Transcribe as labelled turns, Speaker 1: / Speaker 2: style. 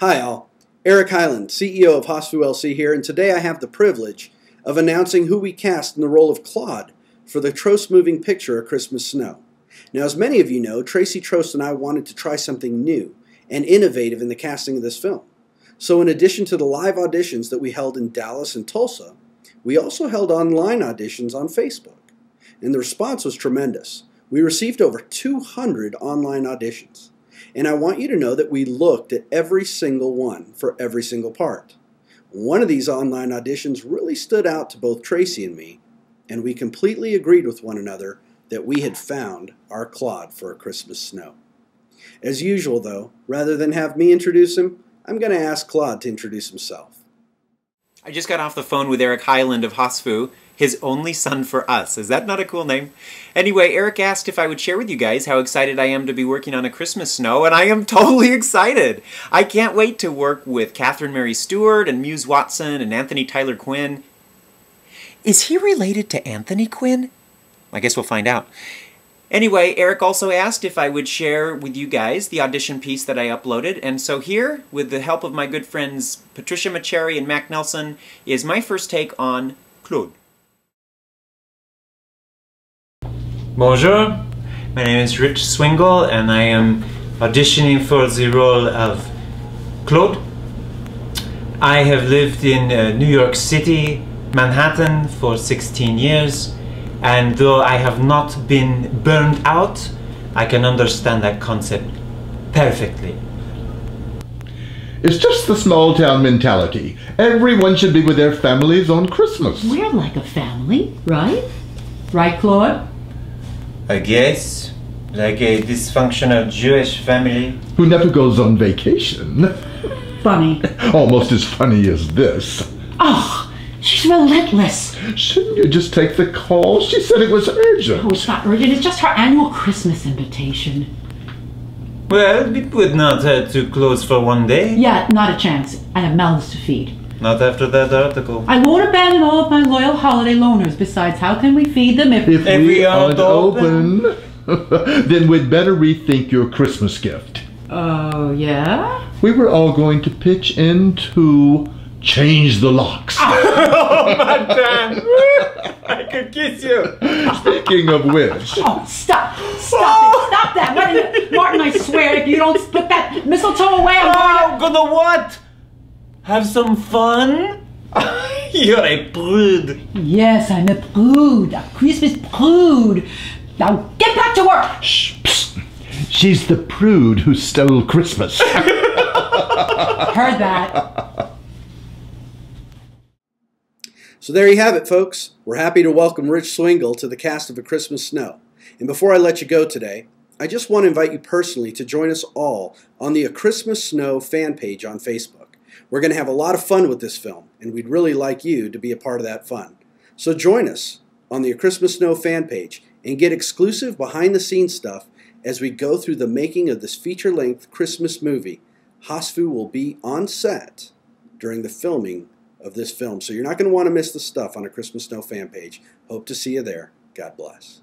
Speaker 1: Hi, all. Eric Highland, CEO of Hosfu LC here, and today I have the privilege of announcing who we cast in the role of Claud for the Trost moving picture A Christmas Snow. Now, as many of you know, Tracy Trost and I wanted to try something new and innovative in the casting of this film. So, in addition to the live auditions that we held in Dallas and Tulsa, we also held online auditions on Facebook. And the response was tremendous. We received over 200 online auditions. And I want you to know that we looked at every single one for every single part. One of these online auditions really stood out to both Tracy and me, and we completely agreed with one another that we had found our Claud for a Christmas snow. As usual, though, rather than have me introduce him, I'm going to ask Claud to introduce himself.
Speaker 2: I just got off the phone with Eric Highland of Hosfu, his only son for us. Is that not a cool name? Anyway, Eric asked if I would share with you guys how excited I am to be working on A Christmas Snow, and I am totally excited! I can't wait to work with Catherine Mary Stewart and Muse Watson and Anthony Tyler Quinn. Is he related to Anthony Quinn? I guess we'll find out. Anyway, Eric also asked if I would share with you guys the audition piece that I uploaded, and so here, with the help of my good friends Patricia Macheri and Mac Nelson, is my first take on Claud. Bonjour, my name is Rich Swingle, and I am auditioning for the role of Claud. I have lived in uh, New York City, Manhattan, for 16 years and though I have not been burned out, I can understand that concept perfectly.
Speaker 3: It's just the small town mentality. Everyone should be with their families on Christmas.
Speaker 4: We're like a family, right? Right, Claud?
Speaker 2: I guess. Like a dysfunctional Jewish family.
Speaker 3: Who never goes on vacation.
Speaker 4: Funny.
Speaker 3: Almost as funny as this.
Speaker 4: Oh, she's relentless.
Speaker 3: Shouldn't you just take the call? She said it was urgent.
Speaker 4: Oh, it's not urgent. It's just her annual Christmas invitation.
Speaker 2: Well, it would not have to close for one day.
Speaker 4: Yeah, not a chance. I have mouths to feed.
Speaker 2: Not after that article.
Speaker 4: I won't abandon all of my loyal holiday loaners. Besides, how can we feed them if...
Speaker 3: If,
Speaker 2: If
Speaker 3: we
Speaker 2: we
Speaker 3: aren't
Speaker 2: aren't
Speaker 3: open, then we'd better rethink your Christmas gift.
Speaker 4: Oh, yeah?
Speaker 3: We were all going to pitch into Change the Locks.
Speaker 2: Oh, madame! I could kiss you!
Speaker 3: Speaking of which,
Speaker 4: Oh, stop! Stop it! Stop that! What. Martin, I swear, if you don't put that mistletoe away, I'm going to...
Speaker 2: Oh, gonna what? Have some fun? You're a prude.
Speaker 4: Yes, I'm a prude. A Christmas prude. Now get back to work!
Speaker 3: shh, psst. she's the prude who stole Christmas.
Speaker 4: Heard that.
Speaker 1: So there you have it, folks. We're happy to welcome Rich Swingle to the cast of A Christmas Snow. And before I let you go today, I just want to invite you personally to join us all on the A Christmas Snow fan page on Facebook. We're going to have a lot of fun with this film, and we'd really like you to be a part of that fun. So join us on the A Christmas Snow fan page and get exclusive behind the scenes stuff as we go through the making of this feature length Christmas movie. Hosfu will be on set during the filming of this film. So you're not going to want to miss the stuff on a Christmas Snow fan page. Hope to see you there. God bless.